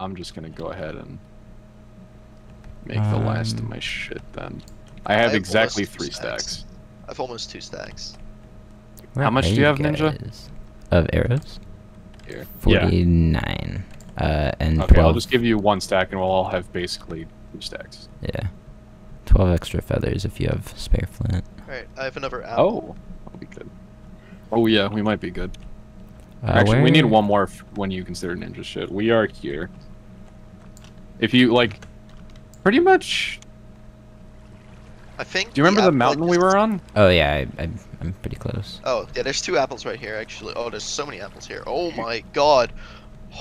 I'm just gonna go ahead and make the last of Um, my shit then. I have have exactly almost three stacks. I have almost two stacks. Where How much do you have, Ninja? Of arrows? Here. Yeah. 49. Uh, and Okay, 12. I'll just give you one stack and we'll all have basically two stacks. Yeah. 12 extra feathers if you have spare flint. Alright, I have another apple. Oh, that'll be good. Oh yeah, we might be good. Uh, Actually, we need one more f- when you consider ninja shit. We are here. If you like, pretty much. I think. Do you remember the apple I mountain we were on? Oh, yeah, I, I, I'm pretty close. Oh, yeah, there's two apples right here, actually. Oh, there's so many apples here. Oh my god.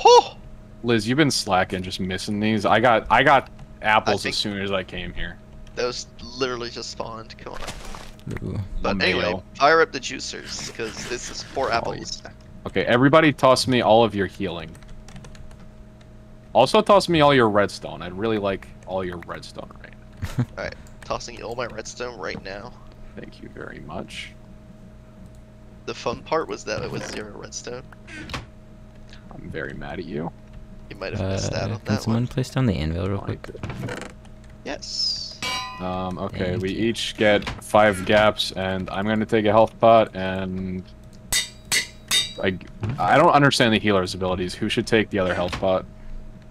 Oh! Liz, you've been slacking, just missing these. I got I got apples think- as soon as I came here. Those literally just spawned. Come on. Ooh. But anyway, Mayo. fire up the juicers, because this is four apples. Okay, everybody, toss me all of your healing. Also, toss me all your redstone. I'd really like all your redstone right. now. Alright. Tossing all my redstone right now. Thank you very much. The fun part was that it was zero redstone. I'm very mad at you. You might have missed out Uh, on can that someone one. place down the anvil real quick? Yes. Um, okay, Thank we you. each get five gaps, and I'm going to take a health pot, and I, I don't understand the healer's abilities. Who should take the other health pot?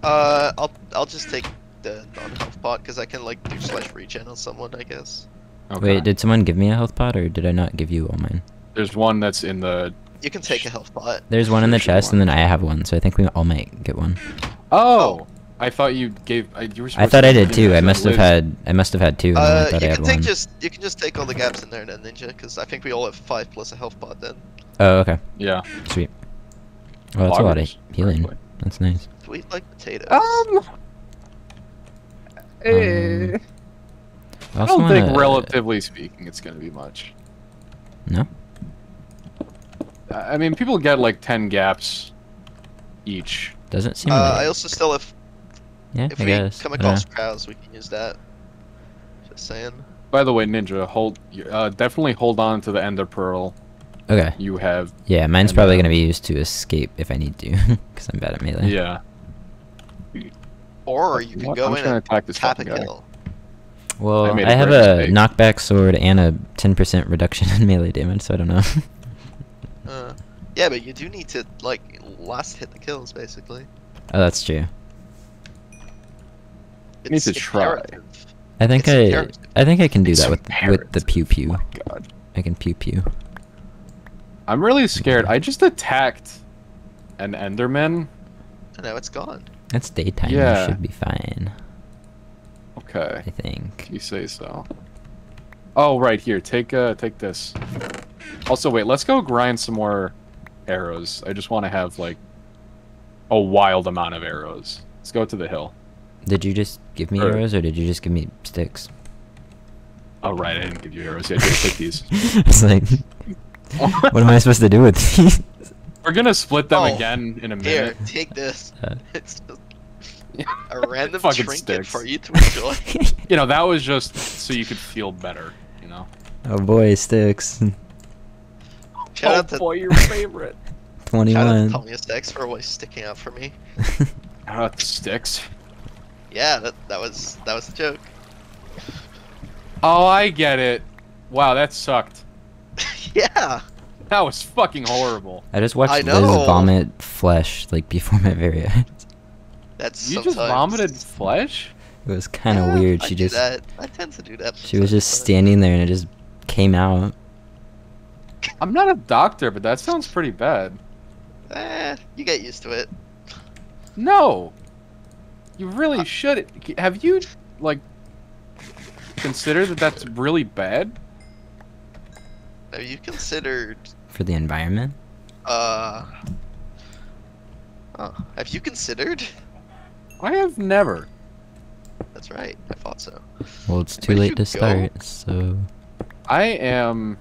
Uh, I'll I'll just take the non-health pot because I can like do slash regen on someone, I guess. Okay. Wait, did someone give me a health pot or did I not give you all mine? There's one that's in the. You can take a health pot. There's one in the chest one. and then I have one, so I think we all might get one. Oh, I thought you gave. I, you were I thought to I did too. I must have Liz- had I must have had two. I Uh, thought you I can had take one. just you can just take all the gaps in there then, ninja, because I think we all have five plus a health pot then. Oh, okay. Yeah. Sweet. Oh, that's a lot of healing. frankly. That's nice. Sweet like potatoes. Um. eh. I I don't think, wanna- relatively speaking, it's gonna be much. No. I I mean, people get like ten gaps each. Doesn't seem uh, like. I also still have. yeah, If I we guess. come I dunno. across crowds, we can use that. Just saying. By the way, Ninja, hold uh, definitely hold on to the Ender Pearl Okay. you have. Yeah, mine's probably uh, gonna be used to escape if I need to, because I'm bad at melee. Yeah. Or you can What? go I'm in and attack this tap a kill. Well, I I, have a mistake. knockback sword and a 10% reduction in melee damage, so I don't know. Uh, yeah, but you do need to like last hit the kills basically. oh, that's true. You need to try. I think It's I, imperative. I think I can do It's that with with the imperative. pew pew. Oh my god. I can pew pew. I'm really scared. I just attacked an Enderman. And now it's gone. It's daytime. Yeah. You should be fine. Okay. I think. You say so. Oh, right here. Take uh, take this. Also, wait. Let's go grind some more arrows. I just want to have like a wild amount of arrows. Let's go to the hill. Did you just give me Or- arrows or did you just give me sticks? Oh, right. I didn't give you arrows yet. Just take these. it's like, what am I supposed to do with these? We're gonna split them Oh, again in a minute. Here, minute. take this. Uh. It's just a random Fucking trinket sticks. for you to enjoy. You know, that was just so you could feel better. You know. oh boy, sticks. Shout oh out to boy, your favorite. 21. shout out to 21. Thomas X for always sticking out for me. How about the sticks? Yeah, that that was that was a joke. Oh, I get it. Wow, that sucked. Yeah. That was fucking horrible. I just watched I Liz vomit flesh like before my very eyes. That's You sometimes. just vomited flesh? It was kind of Yeah, weird. I She do just that. I tend to do that. she was just time to time. standing there and it just came out. I'm not a doctor, but that sounds pretty bad. Eh, you get used to it. No. You really should. Have you, like, considered that that's really bad? Have you considered? For the environment? Uh. Oh, have you considered? I have never. That's right. I thought so. Well, it's too Where late to go? start, so. I am.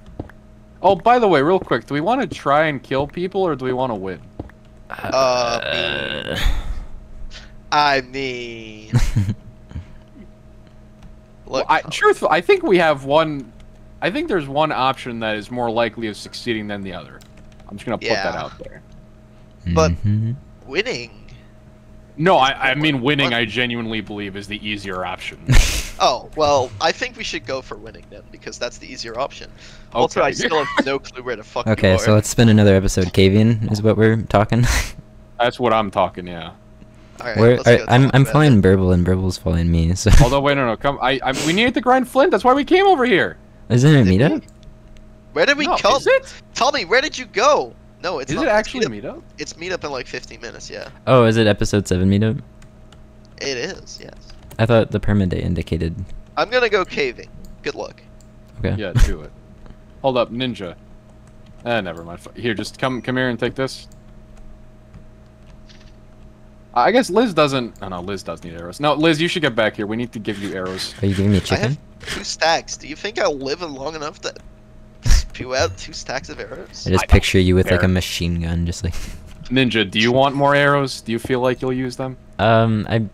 Oh, by the way, real quick, do we want to try and kill people or do we want to win? Uh, I mean, Well, look. I, Tom, truth, I think we have one. I think there's one option that is more likely of succeeding than the other. I'm just gonna put that out there. But- Mhm. winning No, I, I mean winning. What? I genuinely believe is the easier option. Oh well, I think we should go for winning then because that's the easier option. Also, I Okay. still have no clue where the fuck Okay, you so are. let's spend another episode caving is what we're talking. That's what I'm talking. Yeah. Alright, Where let's I, go I'm talk I'm about following it. Burble and Burble's following me. So Although wait, no, no, come. I, I we need to grind flint. That's why we came over here. Isn't it a Did we? meetup? Where did we no, come? Is it? Tommy, where did you go? No, it's Is not. it it's actually meetup. meetup? It's meetup in like 15 minutes. Yeah, Oh, is it episode seven meetup? it is. Yes. I thought the permaday indicated. I'm gonna go caving. Good luck. Okay. Yeah, do it. Hold up, ninja. Eh, never mind. Here, just come come here and take this. I guess Liz doesn't. Oh no, Liz does need arrows. No, Liz, you should get back here. We need to give you arrows. Are you giving me a I chicken? Have two stacks. Do you think I'll live long enough to spew out two stacks of arrows? I just I- picture you with like a machine gun, just like. Ninja, do you want more arrows? Do you feel like you'll use them? Um, I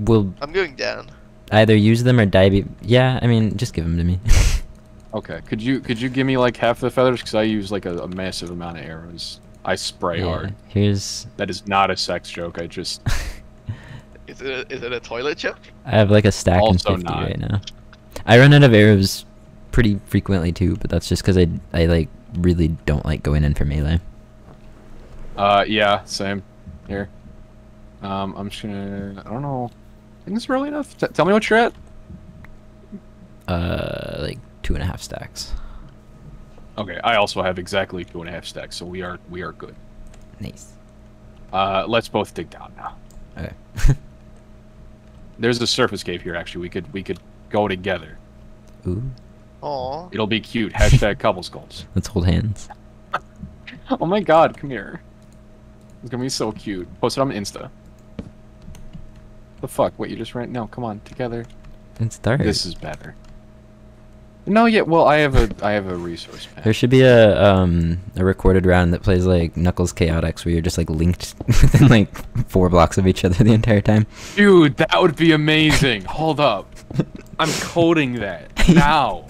will I'm going down. either use them or die. Be- yeah, I mean, just give them to me. Okay. Could you could you give me like half the feathers? Because I use like a, a massive amount of arrows. I spray Yeah, hard. Here's. That is not a sex joke. I just Is it a, is it a toilet joke? I have like a stack Also and 50 not. right now. I run out of arrows pretty frequently too, but that's just because I I like really don't like going in for melee. Uh, yeah, same. Here. Um, I'm just gonna. I don't know. I think it's early enough. T- tell me what you're at. Uh, like two and a half stacks. Okay, I also have exactly two and a half stacks, so we are we are good. Nice. Uh, let's both dig down now. Okay. There's a surface cave here. Actually, we could we could go together. Ooh, Aw. It'll be cute. Hashtag couple skulls. let's hold hands. Oh my god, come here. It's gonna be so cute. Post it on Insta. The fuck? What you just ran? No, come on, together. It's dark. This is better. No, yeah. Well, I have a I have a resource pack. There should be a um a recorded round that plays like Knuckles Chaotix where you're just like linked within like four blocks of each other the entire time. Dude, that would be amazing. Hold up. I'm coding that now.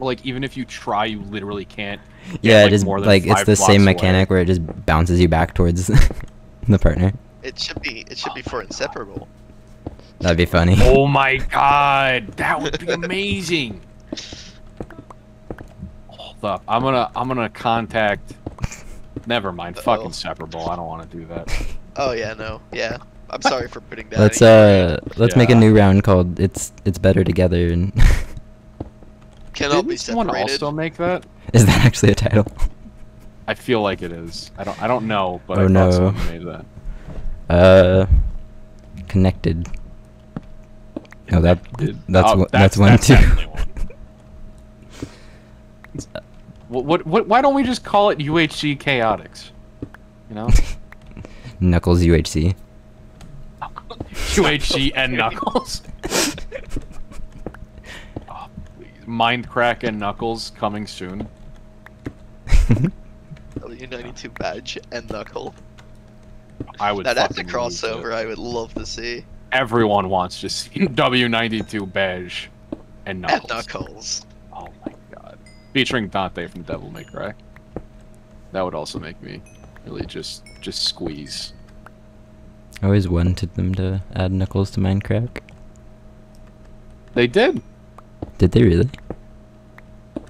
Like even if you try, you literally can't. get, Yeah, like, just more than like it's the same blocks away. mechanic where it just bounces you back towards the partner. It should be it should be for inseparable. That'd be funny. Oh my god, that would be amazing. Hold up, I'm gonna I'm gonna contact. Never mind, fuck Uh-oh. inseparable. I don't want to do that. Oh yeah, no, yeah. I'm sorry for putting that. Let's in uh let's make a new round called it's it's better together and Can all be Didn't someone separated. also make that? is that actually a title? I feel like it is. I don't I don't know, but Oh, I thought no. someone made that. Uh connected. Oh that that's oh, one that's, one that's too. one. What, what, what, why don't we just call it UHC Chaotix? You know? Knuckles UHC. UHC and Knuckles. oh, please. Mindcrack and Knuckles coming soon. W92Baj and knuckle. I would Now that's a fucking crossover I would love to see. Everyone wants to see W92Baj and Knuckles. And knuckles. Oh my god. Featuring Dante from Devil May Cry. That would also make me really just just squeeze. I always wanted them to add Knuckles to Mindcrack. They did. Did they really?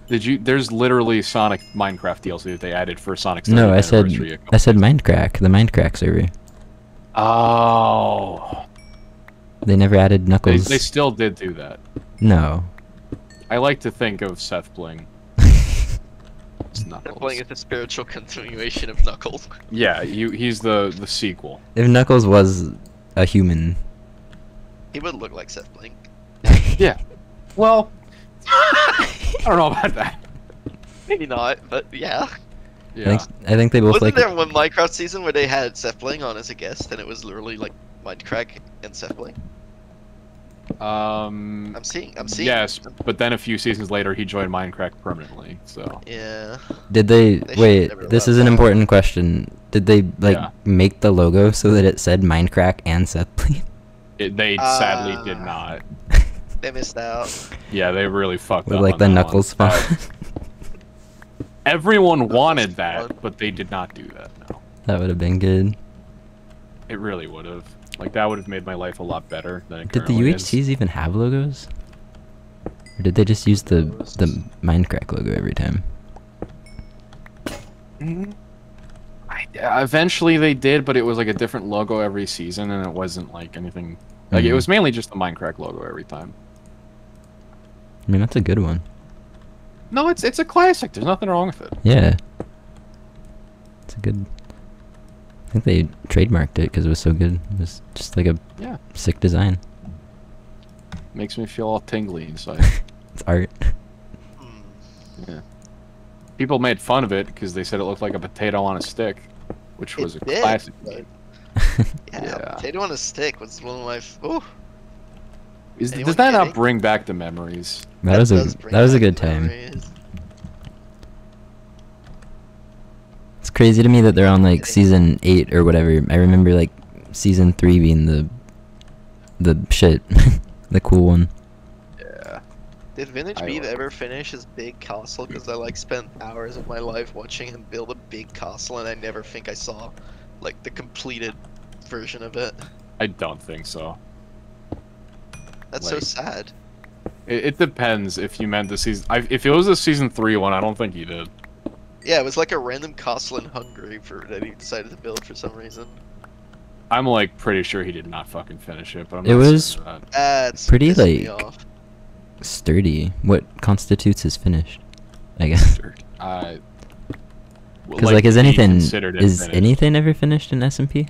Did you? There's literally Sonic Minecraft DLC that they added for Sonic's No, I said anniversary a couple I said Mindcrack, the Mindcrack server. Oh, They never added Knuckles. they still did do that. No. I like to think of SethBling. as Knuckles. Playing is a spiritual continuation of Knuckles. Yeah, you, he's the the sequel. If Knuckles was a human, He would look like SethBling. Yeah. Well, I don't know about that. Maybe not, but yeah. I Yeah. think I think they both Wasn't like. there one Mindcrack season where they had SethBling on as a guest, and it was literally like Mindcrack and SethBling? Um. I'm seeing. I'm seeing. Yes, but then a few seasons later, he joined Mindcrack permanently. So Yeah. Did they, They wait? This is an that. important question. Did they like Yeah. make the logo so that it said Mindcrack and SethBling? it, they sadly Ah. did not. They missed out. Yeah, they really fucked With up like on the that Knuckles one. font? Uh, everyone wanted that, but they did not do that. No. that would have been good. It really would have. Like that would have made my life a lot better than it Did the currently is. UHCs even have logos? Or did they just use the the Minecraft logo every time? Mhm. I, eventually they did, but it was like a different logo every season, and it wasn't like anything. Like it Mhm. was mainly just the Minecraft logo every time. I mean, that's a good one. No, it's it's a classic. There's nothing wrong with it. Yeah. It's a good. I think they trademarked it because it was so good. It was just like a Yeah, sick design. makes me feel all tingly inside. It's art. Yeah. People made fun of it because they said it looked like a potato on a stick, which It was a did, classic. but- Yeah, Yeah. potato on a stick was one of my. Ooh, Is, does that not bring back the memories? that was a that was a good time. memories. It's crazy to me that they're on like season eight or whatever. I remember like season three being the the shit, the cool one. Yeah. Did Vintage I Beef like- ever finish his big castle? Because I like spent hours of my life watching him build a big castle, and I never think I saw like the completed version of it. I don't think so. That's so sad. It, it depends if you meant the season. I, if it was a season three one, I don't think he did. Yeah, it was like a random castle in Hungary for that he decided to build for some reason. I'm like pretty sure he did not fucking finish it, but I'm It not was- certain that. That's Pretty, pissing like- Sturdy. What constitutes his finished? I guess. Uh, Because like, is anything considered it is finished. anything ever finished in SMP?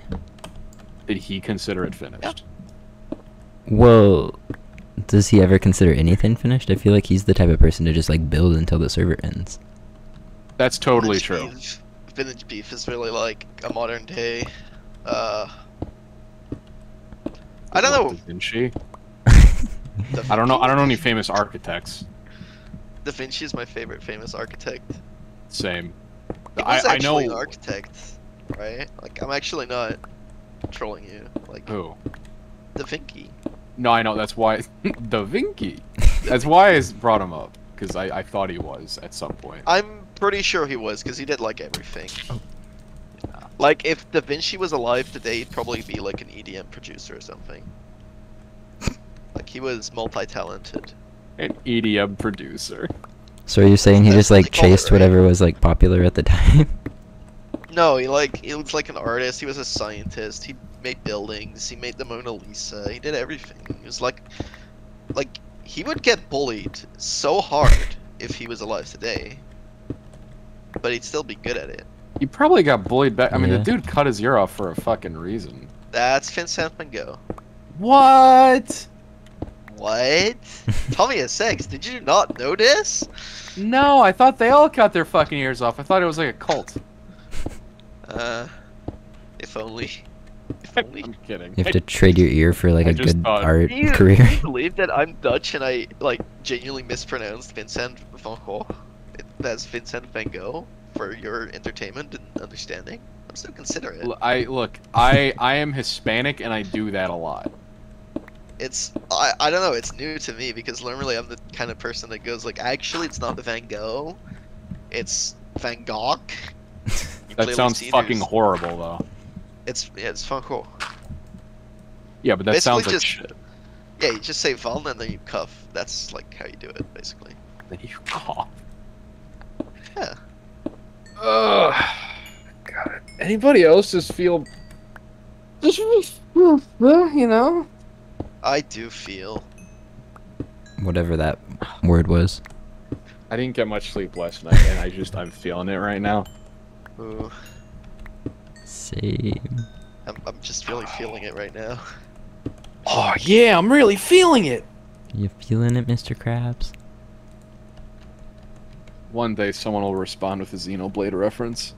Did he consider it finished? Well, does he ever consider anything finished? I feel like he's the type of person to just like build until the server ends. That's totally Vintage true. Beef, Vintage Beef is really like a modern day. Uh, I don't know. Da Vinci. I don't know. I don't know any famous architects. Da Vinci is my favorite famous architect. Same. He I, was I actually know an architect, right? Like I'm actually not trolling you. Like who. Da Vinci. No, I know. That's why Da Vinci. That's why I brought him up because I, I thought he was at some point. I'm pretty sure he was because he did like everything. Oh. Like if Da Vinci was alive today, he'd probably be like an EDM producer or something. Like he was multi-talented. An EDM producer. So are you saying he That's just like they call it, chased right? whatever was like popular at the time? No, he like he was like an artist. He was a scientist. He made buildings. He made the Mona Lisa. He did everything. He was like, like he would get bullied so hard if he was alive today, but he'd still be good at it. He probably got bullied back. I mean, Yeah. the dude cut his ear off for a fucking reason. That's Vincent Van Gogh. What? What? Tommy has sex. Did you not know this? No, I thought they all cut their fucking ears off. I thought it was like a cult. Uh, if only. If only. I'm kidding. You have to trade your ear for like I a good thought- art Do you, do career. you believe that I'm Dutch and I like genuinely mispronounced Vincent van Gogh as Vincent van Gogh for your entertainment and understanding? I'm so considerate. I look. I I am Hispanic and I do that a lot. It's I, I don't know. It's new to me because normally I'm the kind of person that goes like, actually, it's not the Van Gogh, it's Van Gogh. That sounds fucking horrible, though. It's yeah, it's Van Gogh. Yeah, but that Basically sounds like just- shit. Yeah, you just say Van and then you cuff. That's like how you do it, basically. Then you cough. Yeah. Ugh. God. Anybody else just feel? Just you know. I do feel. Whatever that word was. I didn't get much sleep last night, and I just I'm feeling it right now. Ooh, Same. I'm, I'm just really feeling it right now. Oh yeah, I'm really feeling it. You feeling it, Mr. Krabs? One day someone will respond with a Xenoblade reference.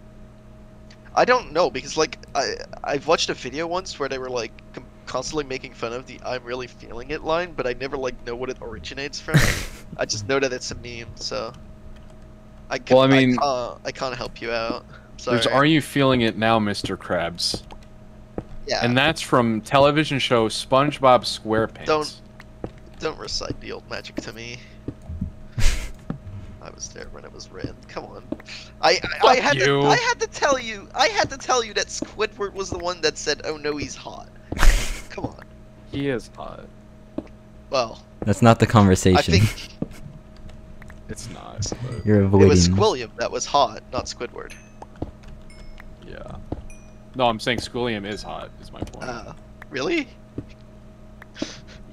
I don't know because like I I've watched a video once where they were like com- constantly making fun of the "I'm really feeling it" line, but I never like know what it originates from. I just know that it's a meme, so. I can, Well, I mean- I can't, I can't help you out. Sorry. There's Are You Feeling It Now, Mr. Krabs? yeah. And that's from television show SpongeBob SquarePants. Don't- Don't recite the old magic to me. I'm was there when it was red. Come on. I I, I had you. to I had to tell you I had to tell you that Squidward was the one that said, "Oh no, he's hot." Come on. He is hot. Well, That's not the conversation. I think It's not. You're avoiding. it avoiding. was Squilliam that was hot, not Squidward. yeah. No, I'm saying Squilliam is hot. Is my point. Uh, really?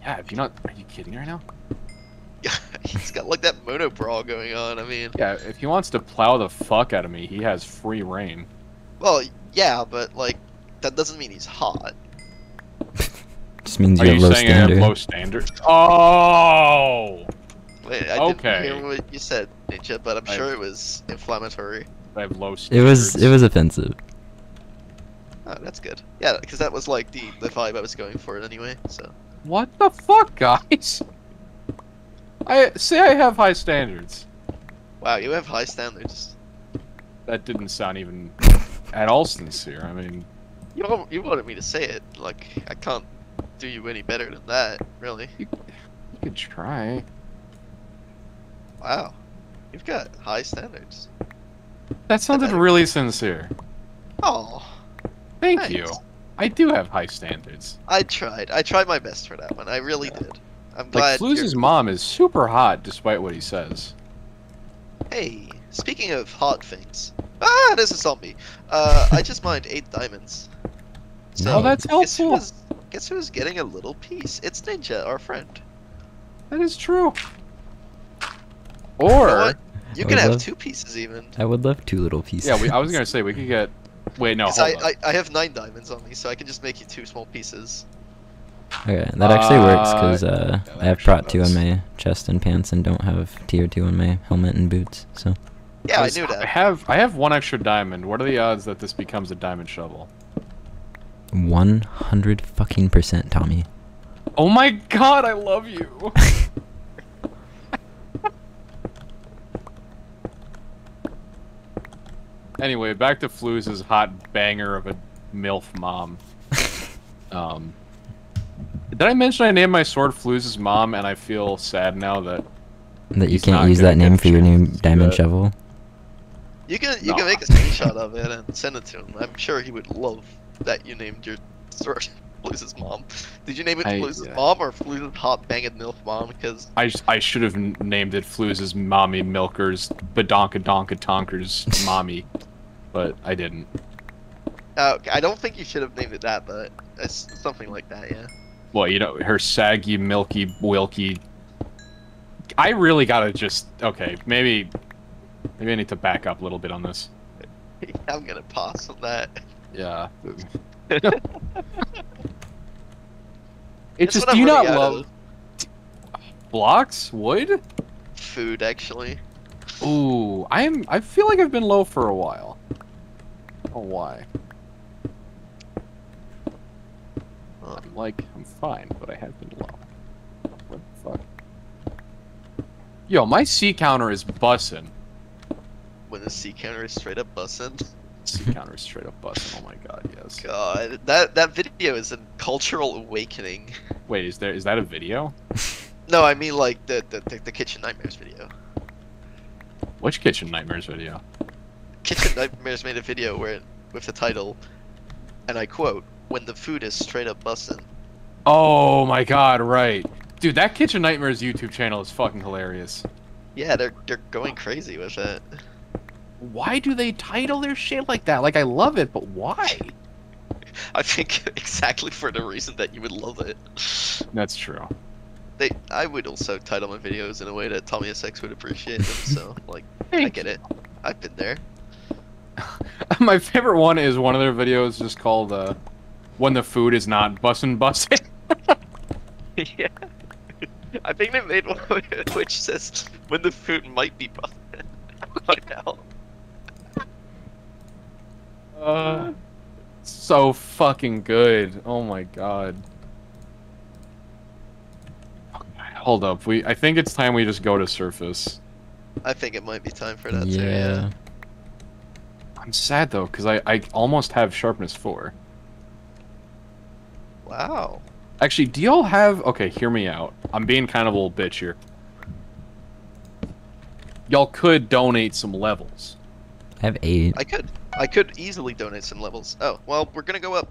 yeah. If you're not, are you kidding right now? he's got like that monobrow going on. I mean, Yeah. If he wants to plow the fuck out of me, he has free reign. well, yeah, but like that doesn't mean he's hot. Just means Are you you have low saying standard. I have low standards? Oh. Wait, I Okay. didn't hear what you said, Ninja, but I'm I- sure it was inflammatory. I have low standards. It was it was offensive. Oh, that's good. Yeah, because that was like the the vibe I was going for it anyway. So What the fuck, guys? I say I have high standards. wow, you have high standards. That didn't sound even at all sincere. I mean, You want, you wanted me to say it. Like I can't do you any better than that, really. you could try. Wow, you've got high standards. That sounded really sincere. Oh, Thank Thanks. you. I do have high standards. I tried. I tried my best for that one. I really Yeah. did. I'm Like glad. Fluz's you're- mom is super hot, despite what he says. Hey, speaking of hot things. Ah, there's a zombie. Uh, I just mined eight diamonds. So, Oh, that's Guess who, helpful. was, guess who was getting a little piece? It's Ninja, our friend. That is true. You Or know? You can have love- two pieces even. I would love two little pieces. yeah, we, I was gonna say we could get. Wait, no. hold I, on. I, I have nine diamonds on me, so I can just make you two small pieces. Okay, that actually works Uh, because uh, I have actually prot two on my chest and pants and don't have tier two on my helmet and boots. So Yeah, I was- knew I have I have one extra diamond. What are the odds that this becomes a diamond shovel? one hundred fucking percent, Tommy. Oh my god, I love you. anyway, back to Fluz's hot banger of a MILF mom. um, did I mention I named my sword Fluz's mom and I feel sad now that That you can't use that name for your new chance to do diamond shovel. You can you No. can make a screenshot of it and send it to him. I'm sure he would love that you named your sword Fluz's mom. Did you name it I- Fluz's yeah. mom or Fluz's hot banging milf mom? Because I, I should have named it Fluz's mommy milkers badonka donka tonkers mommy, but I didn't. uh, I don't think you should have named it that, but it's something like that, yeah. Well, you know, her saggy, milky, wilky. I really gotta just okay. Maybe, maybe I need to back up a little bit on this. I'm gonna pass on that. Yeah. it Guess just do I'm you not love blocks wood? food actually. Ooh, I am. I feel like I've been low for a while. Oh, why? Oh, I'm like, I'm fine, but I have been low. What the fuck? Yo, my C counter is bussin'. when the C counter is straight up bussin'. C counter is straight up bussin'. Oh my god, yes. God, that that video is a cultural awakening. Wait, is there is that a video? No, I mean like the the, the, the Kitchen Nightmares video. Which Kitchen Nightmares video? Kitchen Nightmares made a video where with the title, and I quote, "When the food is straight up bussin'." Oh my god, right. Dude, that Kitchen Nightmares YouTube channel is fucking hilarious. Yeah, they're they're going crazy with it. Why do they title their shit like that? Like, I love it, but why? I think exactly for the reason that you would love it. That's true. They, I would also title my videos in a way that Tommy SX would appreciate them. So, like, I get it. I've been there. My favorite one is one of their videos just called uh, "When the Food Is Not Bussin' Bussin'." yeah. I think they made one which says when the food might be busted. What the hell? Uh, so fucking good. Oh my god. Hold up, we. I think it's time we just go to surface. I think it might be time for that too. yeah. Yeah. I'm sad though, cause I I almost have sharpness four. Wow. Actually, do y'all have? Okay, hear me out. I'm being kind of a little bitch here. y'all could donate some levels. I have eight. I could. I could easily donate some levels. Oh, well, we're gonna go up